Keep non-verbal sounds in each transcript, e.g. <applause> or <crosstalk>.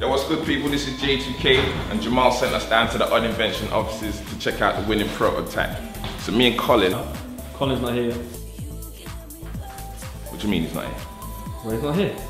Yo, what's good people? This is J2K and Jamal sent us down to the Odd Invention offices to check out the winning prototype. So me and Colin, Colin's not here. what do you mean he's not here? Well, he's not here.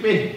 Where?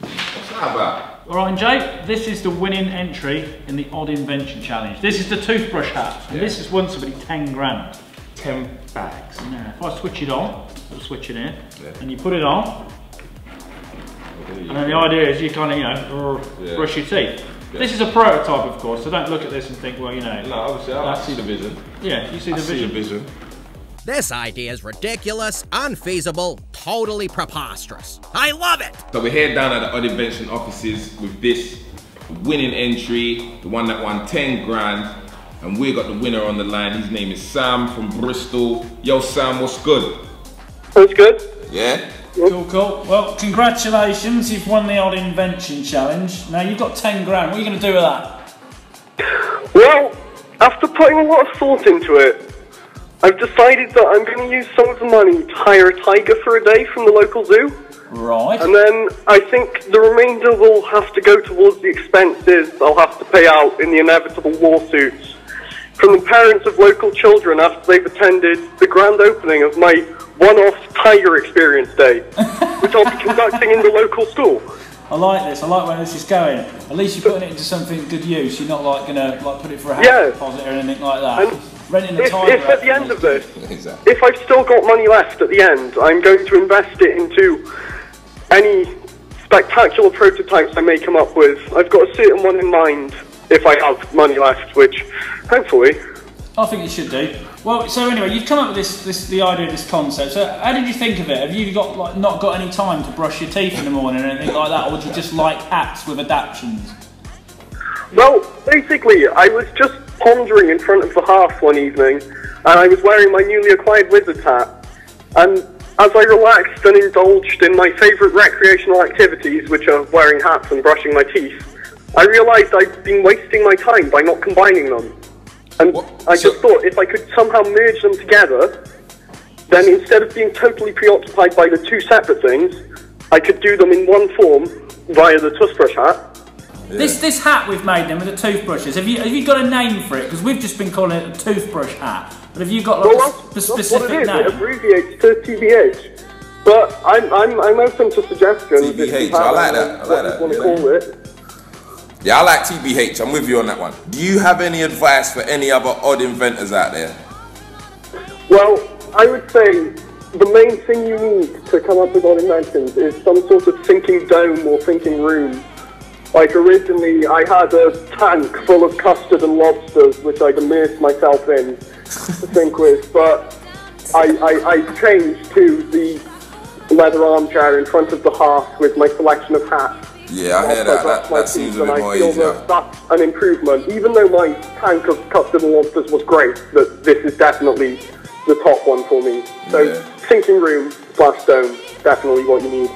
What's that about? Alright, and Jay, this is the winning entry in the Odd Invention Challenge. This is the toothbrush hat, and Yeah. this has won somebody 10 grand. 10 bags. Now, if I switch it on, we'll switch it in, Yeah. and you put it on, and then the idea is you kind of, you know, Yeah. brush your teeth. Yeah. This is a prototype, of course, so don't look at this and think, well, you know. No, obviously, I, I see the vision. Yeah, you see I the see the vision. Vision. This idea is ridiculous, unfeasible, totally preposterous. I love it! So we're here down at the Odd Invention offices with this winning entry, the one that won 10 grand. And we got the winner on the line. His name is Sam from Bristol. Yo, Sam, what's good? That's good. Yeah? Cool, cool. Well, congratulations, you've won the Odd Invention Challenge. Now, you've got 10 grand. What are you going to do with that? Well, after putting a lot of thought into it, I've decided that I'm going to use some of the money to hire a tiger for a day from the local zoo. Right. And then I think the remainder will have to go towards the expenses I'll have to pay out in the inevitable lawsuits from the parents of local children after they've attended the grand opening of my one-off tiger experience day, <laughs> which I'll be conducting in the local school. I like this. I like where this is going. At least you're putting it into something good use. You're not like gonna like put it for a house Yeah. deposit or anything like that. And Renting a If, tiger. if at the end of this, <laughs> Exactly. if I've still got money left at the end, I'm going to invest it into any spectacular prototypes I may come up with. I've got a certain one in mind if I have money left, which hopefully. I think you should do. Well, so anyway, you've come up with this, this, the idea of this concept. So, how did you think of it? Have you got like not got any time to brush your teeth in the morning or anything like that, or would you just like hats with adaptions? Well, basically, I was just pondering in front of the hearth one evening, and I was wearing my newly acquired wizard hat. And as I relaxed and indulged in my favourite recreational activities, which are wearing hats and brushing my teeth, I realised I'd been wasting my time by not combining them. And What? I So- just thought if I could somehow merge them together, then instead of being totally preoccupied by the two separate things, I could do them in one form via the toothbrush hat. This this hat we've made then with the toothbrushes. Have you have you got a name for it? Because we've just been calling it a toothbrush hat. But have you got like Well, a that's, sp- that's what specific it is. It name? abbreviates to TBH. But I'm, I'm, I'm open to suggestions. TBH, I like that, I like that, you want to yeah. call it. Yeah, I like TBH. I'm with you on that one. Do you have any advice for any other odd inventors out there? Well, I would say the main thing you need to come up with odd inventions is some sort of thinking dome or thinking room. Like originally, I had a tank full of custard and lobsters, which I'd immersed myself in to think <laughs> with, but I, I, I changed to the leather armchair in front of the hearth with my selection of hats. Yeah, I hear that. brush That, that seems a bit more easier. that that's an improvement. Even though my tank of custard and lobsters was great, that this is definitely the top one for me. So Yeah. thinking room slash dome, definitely what you need.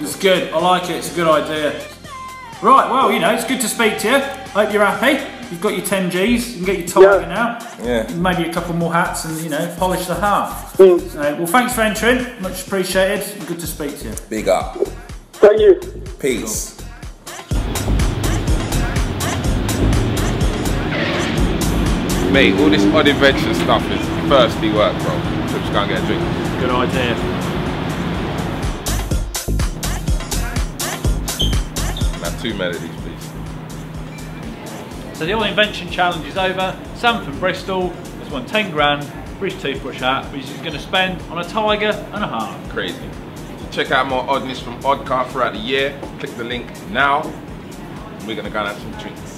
It's good. I like it. It's a good idea. Right. Well, you know, it's good to speak to you. Hope you're happy. You've got your 10 Gs. You can get your target Yeah. now. Yeah. Maybe a couple more hats and you know polish the half. Mm. So, well, thanks for entering. Much appreciated. Good to speak to you. Big up. Thank you. Peace. Mate, all this odd adventure stuff is thirsty work, bro. So just go and get a drink. Good idea. Two melodies, please. So the Odd Invention Challenge is over. Sam from Bristol has won 10 grand British toothbrush hat, which he's going to spend on a tiger and a half. Crazy. Check out more oddness from Oddka throughout the year. Click the link now. We're gonna go and have some drinks.